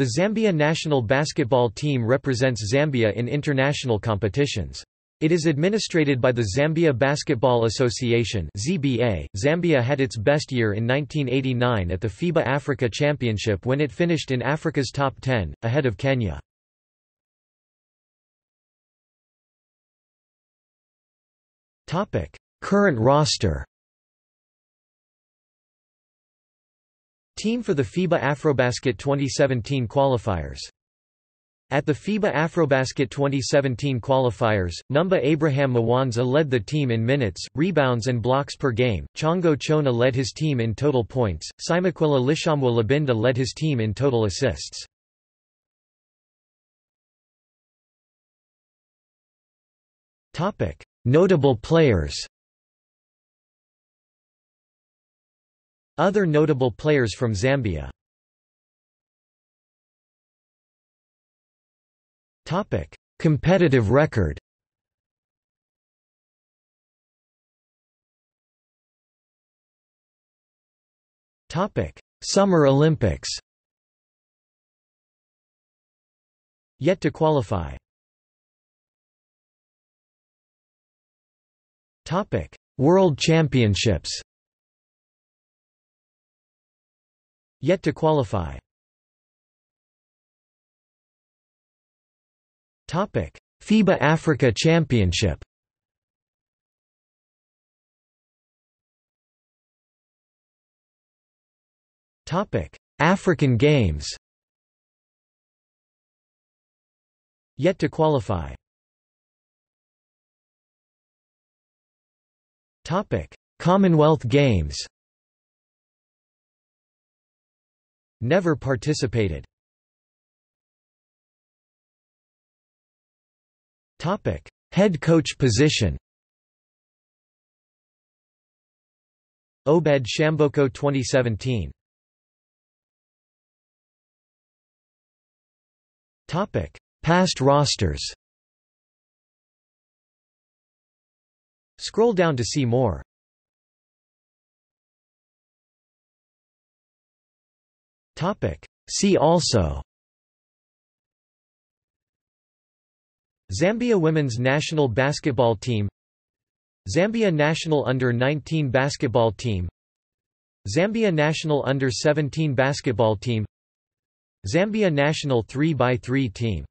The Zambia national basketball team represents Zambia in international competitions. It is administrated by the Zambia Basketball Association ZBA. Zambia had its best year in 1989 at the FIBA Africa Championship when it finished in Africa's top 10, ahead of Kenya. Current roster Team for the FIBA Afrobasket 2017 qualifiers. At the FIBA Afrobasket 2017 qualifiers, Numba Abraham Mwanza led the team in minutes, rebounds and blocks per game, Chongo Chona led his team in total points, Simakwela Lishamwa Labinda led his team in total assists. Notable players Other notable players from Zambia. Competitive record. Topic. Summer Olympics. Yet to qualify. Topic. World Championships Yet to qualify. FIBA Africa Championship. African Games. Yet to qualify. Commonwealth Games Never participated Topic: Head coach position. Obed Shamboko 2017. Topic: Past rosters. Scroll down to see more. See also. Zambia women's national basketball team. Zambia national under-19 basketball team. Zambia national under-17 basketball team. Zambia national 3x3 team